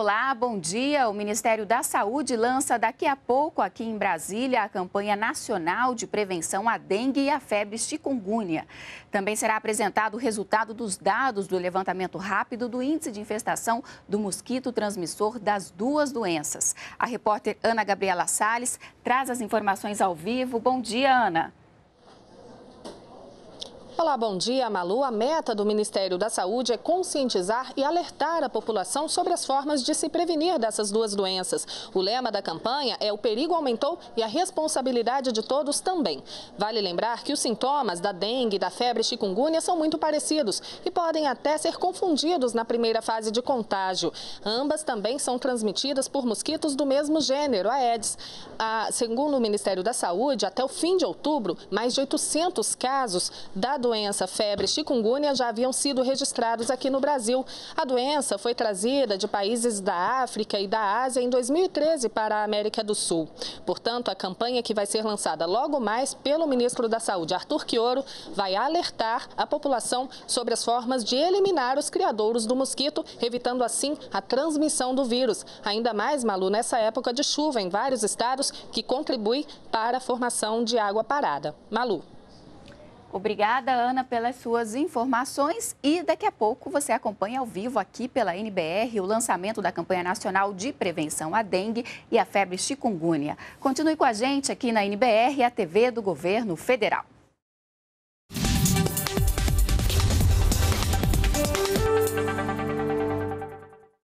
Olá, bom dia. O Ministério da Saúde lança daqui a pouco aqui em Brasília a campanha nacional de prevenção à dengue e à febre chikungunya. Também será apresentado o resultado dos dados do levantamento rápido do índice de infestação do mosquito transmissor das duas doenças. A repórter Ana Gabriela Sales traz as informações ao vivo. Bom dia, Ana. Olá, bom dia, Malu. A meta do Ministério da Saúde é conscientizar e alertar a população sobre as formas de se prevenir dessas duas doenças. O lema da campanha é o perigo aumentou e a responsabilidade de todos também. Vale lembrar que os sintomas da dengue e da febre chikungunya são muito parecidos e podem até ser confundidos na primeira fase de contágio. Ambas também são transmitidas por mosquitos do mesmo gênero, a Aedes. A, segundo o Ministério da Saúde, até o fim de outubro, mais de 800 casos da doença doença febre chikungunya já haviam sido registrados aqui no Brasil. A doença foi trazida de países da África e da Ásia em 2013 para a América do Sul. Portanto, a campanha que vai ser lançada logo mais pelo ministro da Saúde, Arthur Quioro, vai alertar a população sobre as formas de eliminar os criadouros do mosquito, evitando assim a transmissão do vírus. Ainda mais, Malu, nessa época de chuva em vários estados, que contribui para a formação de água parada. Malu. Obrigada, Ana, pelas suas informações. E daqui a pouco você acompanha ao vivo aqui pela NBR o lançamento da campanha nacional de prevenção à dengue e à febre chikungunya. Continue com a gente aqui na NBR, a TV do Governo Federal.